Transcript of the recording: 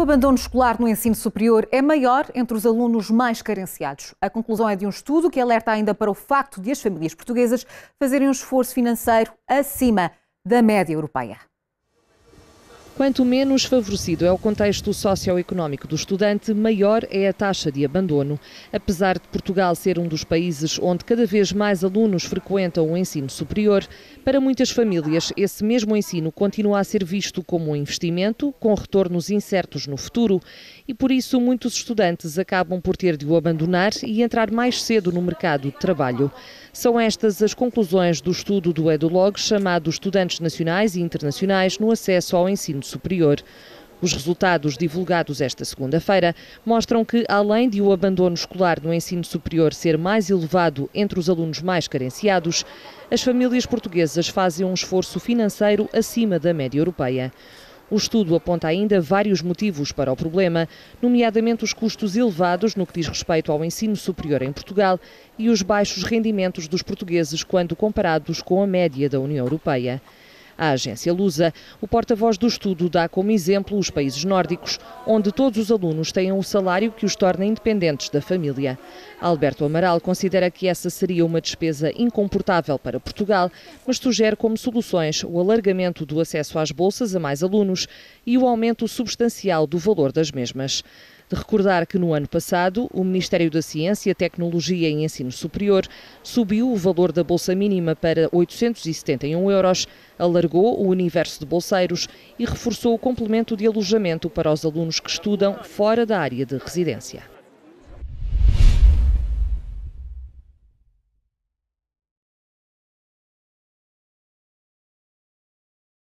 O abandono escolar no ensino superior é maior entre os alunos mais carenciados. A conclusão é de um estudo que alerta ainda para o facto de as famílias portuguesas fazerem um esforço financeiro acima da média europeia. Quanto menos favorecido é o contexto socioeconómico do estudante, maior é a taxa de abandono. Apesar de Portugal ser um dos países onde cada vez mais alunos frequentam o ensino superior, para muitas famílias esse mesmo ensino continua a ser visto como um investimento, com retornos incertos no futuro, e por isso muitos estudantes acabam por ter de o abandonar e entrar mais cedo no mercado de trabalho. São estas as conclusões do estudo do EduLog chamado Estudantes Nacionais e Internacionais no Acesso ao Ensino Superior. Os resultados divulgados esta segunda-feira mostram que, além de o abandono escolar no ensino superior ser mais elevado entre os alunos mais carenciados, as famílias portuguesas fazem um esforço financeiro acima da média europeia. O estudo aponta ainda vários motivos para o problema, nomeadamente os custos elevados no que diz respeito ao ensino superior em Portugal e os baixos rendimentos dos portugueses quando comparados com a média da União Europeia. A agência Lusa, o porta-voz do estudo dá como exemplo os países nórdicos, onde todos os alunos têm um salário que os torna independentes da família. Alberto Amaral considera que essa seria uma despesa incomportável para Portugal, mas sugere como soluções o alargamento do acesso às bolsas a mais alunos e o aumento substancial do valor das mesmas. De recordar que no ano passado o Ministério da Ciência, Tecnologia e Ensino Superior subiu o valor da bolsa mínima para 871 euros, alargou o universo de bolseiros e reforçou o complemento de alojamento para os alunos que estudam fora da área de residência.